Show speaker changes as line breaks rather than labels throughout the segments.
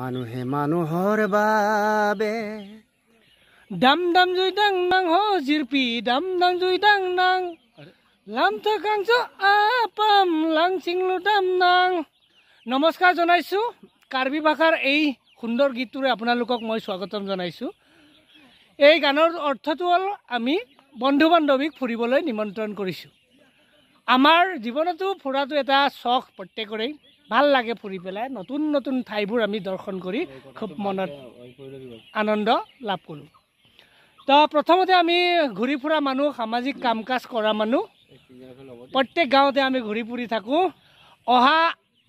মানুহে মানুহৰ বাবে।
দাম দাম জুই দাং নাং হ জিৰপি দাম দাং জুই দাং নাং। লাম থাকাংছ আপাম লাং চিংলু দাম নাং। নমস্কাৰ জনাইছোঁ কাৰ্বি ভাষাৰ এই সুন্দৰ গীতটোৰে আপোনালোকক মই স্বাগতম জনাইছোঁ। এই গানৰ অৰ্থটো হ'ল আমি বন্ধু বান্ধৱীক ফুৰিবলৈ নিমন্ত্ৰণ কৰিছোঁ। আমাৰ জীৱনতো ফুৰাটো এটা চখ প্ৰত্যেকৰে। ভাল লাগে ফুৰি পেলাই। নতুন নতুন ঠাইবোৰ আমি দৰ্শন কৰি খুব মনত আনন্দ লাভ কৰোঁ। তো প্ৰথমতে আমি ঘূৰি ফুৰা মানুহ সামাজিক কাম কাজ কৰা মানুহ। প্ৰত্যেক গাঁৱতে আমি ঘূৰি ফুৰি থাকোঁ। অহা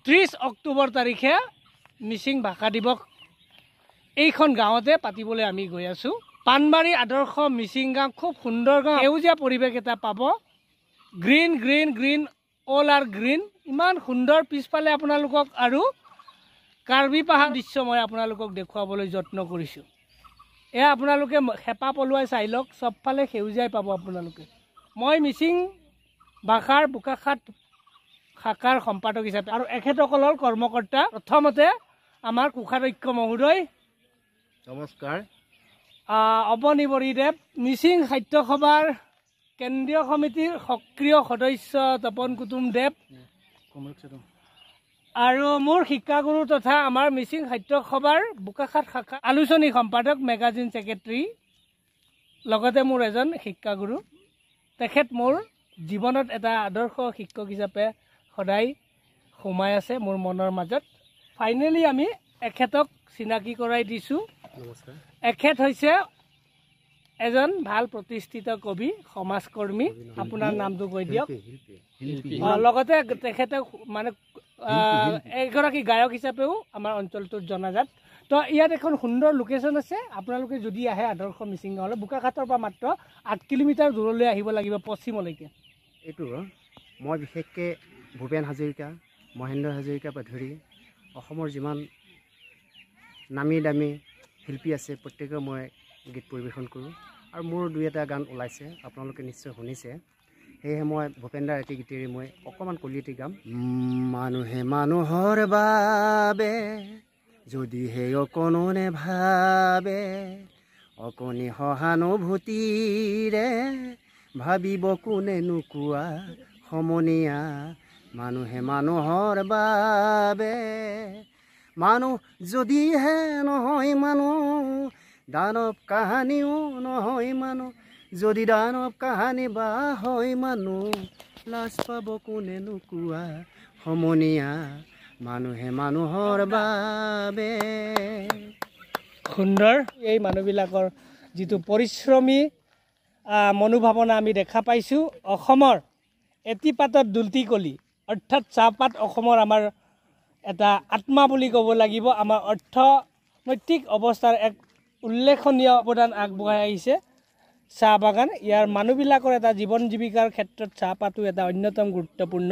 ত্ৰিছ অক্টোবৰ তাৰিখে মিচিং ভাষা দিৱস এইখন গাঁৱতে পাতিবলৈ আমি গৈ আছোঁ। পাণবাৰী আদৰ্শ মিচিং গাঁও খুব সুন্দৰ গাঁও। সেউজীয়া পৰিৱেশ এটা পাব। Green green green all are green ইমান সুন্দৰ পিছফালে আপোনালোকক আৰু কাৰ্বি পাহাৰ দৃশ্য মই আপোনালোকক দেখুৱাবলৈ যত্ন কৰিছোঁ। এয়া আপোনালোকে হেঁপা পলুৱাই চাই লওক চবফালে সেউজীয়াই পাব আপোনালোকে। মই মিচিং ভাষাৰ বোকাখাট শাখাৰ সম্পাদক হিচাপে আৰু এখেতসকলৰ কৰ্মকৰ্তা প্ৰথমতে আমাৰ কোষাধ্যক্ষ মহোদয়
নমস্কাৰ।
আহ, অৱনী বৰিদেৱ মিচিং সাহিত্য সভাৰ কেন্দ্ৰীয় সমিতিৰ সক্ৰিয় সদস্য তপন কুটুম দেৱ আৰু মোৰ শিক্ষাগুৰু তথা আমাৰ মিচিং সাহিত্য সভাৰ বোকাখাট শাখা আলোচনী সম্পাদক মেগাজিন ছেক্ৰেটেৰী লগতে মোৰ এজন শিক্ষাগুৰু। তেখেত মোৰ জীৱনত এটা আদৰ্শ শিক্ষক হিচাপে সদায় সোমাই আছে মোৰ মনৰ মাজত। ফাইনেলি আমি এখেতক চিনাকি কৰাই দিছোঁ। এখেত হৈছে এজন ভাল প্ৰতিষ্ঠিত কবি সমাজকৰ্মী। আপোনাৰ নামটো কৈ দিয়ক। লগতে তেখেতে মানে এগৰাকী গায়ক হিচাপেও আমাৰ অঞ্চলটোত জনাজাত তো ইয়াত এখন সুন্দৰ লোকেশ্যন আছে। আপোনালোকে যদি আহে আদৰ্শ মিচিং গাঁৱলৈ বোকাখাটৰ পৰা মাত্ৰ আঠ কিলোমিটাৰ দূৰলৈ আহিব লাগিব পশ্চিমলৈকে।
এইটো মই বিশেষকৈ ভূপেন হাজৰিকা মহেন্দ্ৰ হাজৰিকাৰ পৰা ধৰি অসমৰ যিমান নামী দামী শিল্পী আছে প্ৰত্যেকে মই গীত পৰিৱেশন কৰোঁ। আৰু মোৰ দুই এটা গান ওলাইছে আপোনালোকে নিশ্চয় শুনিছে। সেয়েহে মই ভূপেন দাৰ এটি গীতেৰে মই অকণমান কলিয়তি গাম। মানুহে মানুহৰ বাবে যদিহে অকণো নেভাবে অকণি সহানুভূতিৰে ভাবিব কোনে নোকোৱা সমনীয়া। মানুহে মানুহৰ বাবে মানুহ যদিহে নহয় মানুহ দানৱ কাহানিও নহয় মানুহ। যদি দানৱ কাহানি বা হয় মানুহ লাজ পাব কোনে নোকোৱা সমনীয়া মানুহে মানুহৰ বাবে।
সুন্দৰ এই মানুহবিলাকৰ যিটো পৰিশ্ৰমী মনোভাৱনা আমি দেখা পাইছোঁ অসমৰ এটিপাতত দুলটি কলি অৰ্থাৎ চাহপাত অসমৰ আমাৰ এটা আত্মা বুলি ক'ব লাগিব। আমাৰ অৰ্থনৈতিক অৱস্থাৰ এক উল্লেখনীয় অৱদান আগবঢ়াই আহিছে। চাহ বাগান ইয়াৰ মানুহবিলাকৰ এটা জীৱন জীৱিকাৰ ক্ষেত্ৰত চাহপাতো এটা অন্যতম গুৰুত্বপূৰ্ণ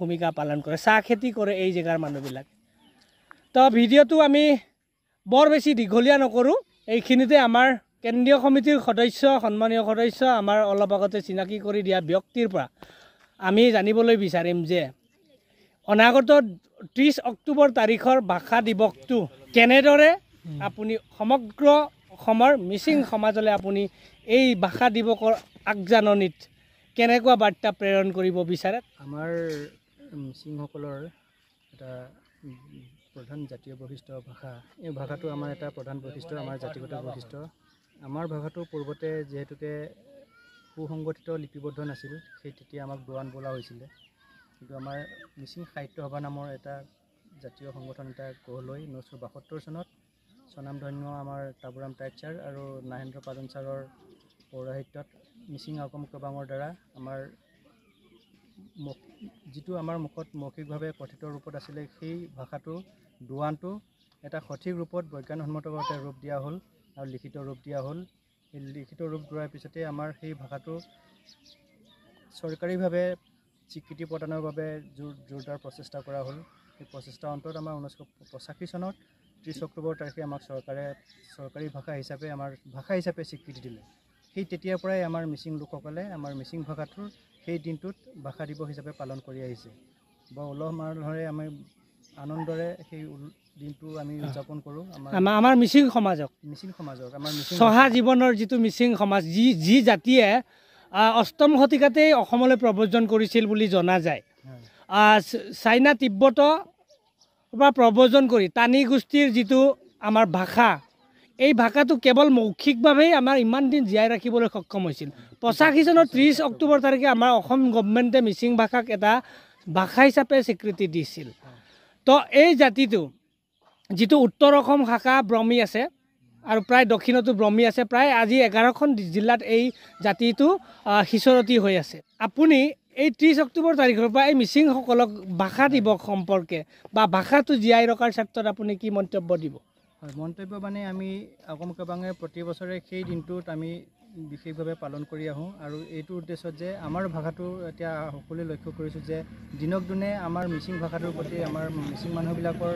ভূমিকা পালন কৰে। চাহ খেতি কৰে এই জেগাৰ মানুহবিলাকে। তো ভিডিঅ'টো আমি বৰ বেছি দীঘলীয়া নকৰোঁ। এইখিনিতে আমাৰ কেন্দ্ৰীয় সমিতিৰ সদস্য সন্মানীয় সদস্য আমাৰ অলপ আগতে চিনাকি কৰি দিয়া ব্যক্তিৰ পৰা আমি জানিবলৈ বিচাৰিম যে অনাগত ত্ৰিছ অক্টোবৰ তাৰিখৰ ভাষা দিৱসটো কেনেদৰে আপুনি সমগ্ৰ অসমৰ মিচিং সমাজলৈ আপুনি এই ভাষা দিৱসৰ আগজাননীত কেনেকুৱা বাৰ্তা প্ৰেৰণ কৰিব বিচাৰে?
আমাৰ মিচিংসকলৰ এটা প্ৰধান জাতীয় বৈশিষ্ট্য ভাষা। এই ভাষাটো আমাৰ এটা প্ৰধান বৈশিষ্ট্য আমাৰ জাতিগত বৈশিষ্ট্য। আমাৰ ভাষাটো পূৰ্বতে যিহেতুকে সুসংগঠিত লিপিবদ্ধ নাছিল সেই তেতিয়া আমাক দোৱান বোলা হৈছিলে। কিন্তু আমাৰ মিচিং সাহিত্য সভা নামৰ এটা জাতীয় সংগঠন এটা গঢ় লৈ ঊনৈছশ বাসত্তৰ চনত স্বনামধন্য আমাৰ তাবুৰাম টাইট ছাৰ আৰু নাহেন্দ্ৰ পাজন ছাৰৰ পৌৰাহিত্যত মিচিং আউকম কবাঙৰ দ্বাৰা আমাৰ যিটো আমাৰ মুখত মৌখিকভাৱে কথিত ৰূপত আছিলে সেই ভাষাটো দোৱানটো এটা সঠিক ৰূপত বৈজ্ঞানিকসন্মতভাৱে ৰূপ দিয়া হ'ল আৰু লিখিত ৰূপ দিয়া হ'ল। সেই লিখিত ৰূপ দিয়াৰ পিছতে আমাৰ সেই ভাষাটো চৰকাৰীভাৱে স্বীকৃতি প্ৰদানৰ বাবে জোৰ জোৰদাৰ প্ৰচেষ্টা কৰা হ'ল। সেই প্ৰচেষ্টাৰ অন্তত আমাৰ ঊনৈছশ পঁচাশী চনত ত্ৰিছ অক্টোবৰ তাৰিখে আমাক চৰকাৰে চৰকাৰী ভাষা হিচাপে আমাৰ ভাষা হিচাপে স্বীকৃতি দিলে। সেই তেতিয়াৰ পৰাই আমাৰ মিচিং লোকসকলে আমাৰ মিচিং ভাষাটোৰ সেই দিনটোত ভাষা দিৱস হিচাপে পালন কৰি আহিছে। বৰ উলহ মালহেৰে আমি আনন্দৰে সেই দিনটো আমি উদযাপন কৰোঁ। আমাৰ
আমাৰ মিচিং সমাজক।
মিচিং সমাজক আমাৰ মিচিং
চহা জীৱনৰ যিটো মিচিং সমাজ যি যি জাতিয়ে অষ্টম শতিকাতেই অসমলৈ প্ৰব্ৰজন কৰিছিল বুলি জনা যায়। চাইনা তিব্বতৰ পৰা প্ৰব্ৰজন কৰি টানি গোষ্ঠীৰ যিটো আমাৰ ভাষা এই ভাষাটো কেৱল মৌখিকভাৱেই আমাৰ ইমান দিন জীয়াই ৰাখিবলৈ সক্ষম হৈছিল। পঁচাশী চনৰ ত্ৰিছ অক্টোবৰ তাৰিখে আমাৰ অসম গভমেণ্টে মিচিং ভাষাক এটা ভাষা হিচাপে স্বীকৃতি দিছিল। তো এই জাতিটো যিটো উত্তৰ অসম শাখা ব্ৰহ্মী আছে আৰু প্ৰায় দক্ষিণতো ব্ৰহ্মী আছে প্ৰায় আজি এঘাৰখন জিলাত এই জাতিটো সিঁচৰতি হৈ আছে। আপুনি এই ত্ৰিছ অক্টোবৰ তাৰিখৰ পৰা এই মিচিংসকলক ভাষা দিৱস সম্পৰ্কে বা ভাষাটো জীয়াই ৰখাৰ ক্ষেত্ৰত আপুনি কি মন্তব্য দিব
হয় মন্তব্য মানে আমি আগম কাবাঙে প্ৰতি বছৰে সেই দিনটোত আমি বিশেষভাৱে পালন কৰি আহোঁ আৰু এইটো উদ্দেশ্যত যে আমাৰ ভাষাটো এতিয়া সকলোৱে লক্ষ্য কৰিছোঁ যে দিনক দিনে আমাৰ মিচিং ভাষাটোৰ প্ৰতি আমাৰ মিচিং মানুহবিলাকৰ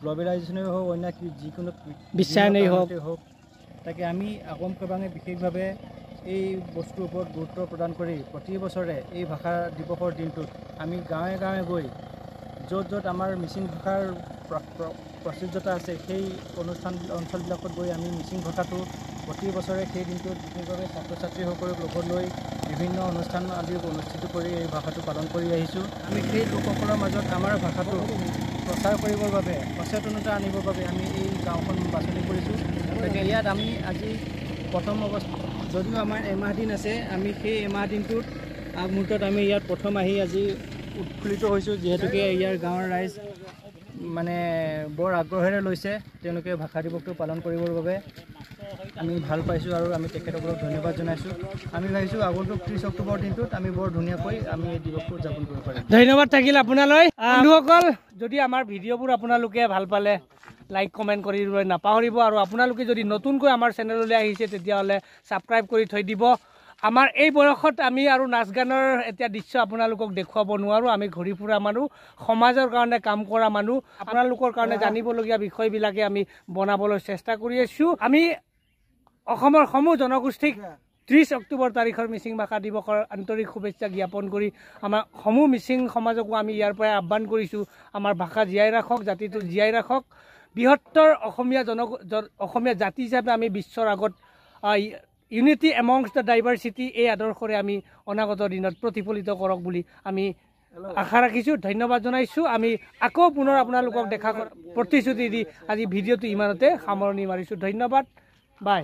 গ্ল'বেলাইজেশ্যনেই হওক অন্য কি যিকোনো
বিশ্বায়নেই হওক।
তাকে আমি আগম কাবাঙে বিশেষভাৱে এই বস্তুৰ ওপৰত গুৰুত্ব প্ৰদান কৰি প্ৰতি বছৰে এই ভাষা দিৱসৰ দিনটোত আমি গাঁৱে গাঁৱে গৈ য'ত য'ত আমাৰ মিচিং ভাষাৰ প্ৰ- প্ৰ- প্ৰাচুৰ্যতা আছে সেই অনুষ্ঠান অঞ্চলবিলাকত গৈ আমি মিচিং ভাষাটো প্ৰতি বছৰে সেই দিনটোত বিশেষভাৱে ছাত্ৰ ছাত্ৰীসকলক লগত লৈ বিভিন্ন অনুষ্ঠান আদি অনুষ্ঠিত কৰি এই ভাষাটো পালন কৰি আহিছোঁ। আমি সেই লোকসকলৰ মাজত আমাৰ ভাষাটো প্ৰচাৰ কৰিবৰ বাবে সচেতনতা আনিবৰ বাবে আমি এই গাঁওখন বাছনি কৰিছোঁ। গতিকে ইয়াত আমি আজি প্ৰথম অৱস্থা যদিও আমাৰ এমাহ দিন আছে আমি সেই এমাহ দিনটোত আগমুহূৰ্তত আমি ইয়াত প্ৰথম আহি আজি উৎফুল্লিত হৈছোঁ যিহেতুকে ইয়াৰ গাঁৱৰ ৰাইজ মানে বৰ আগ্ৰহেৰে লৈছে তেওঁলোকে ভাষা দিৱসটো পালন কৰিবৰ বাবে। আমি ভাল পাইছোঁ আৰু আমি তেখেতসকলক ধন্যবাদ জনাইছোঁ। আমি ভাবিছোঁ আগন্তুক ত্ৰিছ অক্টোবৰ দিনটোত আমি বৰ ধুনীয়াকৈ আমি এই দিৱসটো উদযাপন কৰিব পাৰিম।
ধন্যবাদ থাকিল আপোনালৈ। বন্ধুসকল যদি আমাৰ ভিডিঅ'বোৰ আপোনালোকে ভাল পালে লাইক কমেণ্ট কৰিবলৈ নাপাহৰিব আৰু আপোনালোকে যদি নতুনকৈ আমাৰ চেনেললৈ আহিছে তেতিয়াহ'লে ছাবস্ক্ৰাইব কৰি থৈ দিব। আমাৰ এই বয়সত আমি আৰু নাচ গানৰ এতিয়া দৃশ্য আপোনালোকক দেখুৱাব নোৱাৰোঁ। আমি ঘূৰি ফুৰা মানুহ সমাজৰ কাৰণে কাম কৰা মানুহ। আপোনালোকৰ কাৰণে জানিবলগীয়া বিষয়বিলাকে আমি বনাবলৈ চেষ্টা কৰি আছোঁ। আমি অসমৰ সমূহ জনগোষ্ঠীক ত্ৰিছ অক্টোবৰ তাৰিখৰ মিচিং ভাষা দিৱসৰ আন্তৰিক শুভেচ্ছা জ্ঞাপন কৰি আমাৰ সমূহ মিচিং সমাজকো আমি ইয়াৰ পৰাই আহ্বান কৰিছোঁ। আমাৰ ভাষা জীয়াই ৰাখক জাতিটো জীয়াই ৰাখক। বৃহত্তৰ অসমীয়া জন অসমীয়া জাতি হিচাপে আমি বিশ্বৰ আগত ইউনিটি এমংছ দ্য ডাইভাৰ্চিটি এই আদৰ্শৰে আমি অনাগত দিনত প্ৰতিফলিত কৰক বুলি আমি আশা ৰাখিছোঁ ধন্যবাদ জনাইছোঁ। আমি আকৌ পুনৰ আপোনালোকক দেখা প্ৰতিশ্ৰুতি দি আজি ভিডিঅ'টো ইমানতে সামৰণি মাৰিছোঁ। ধন্যবাদ। বাই।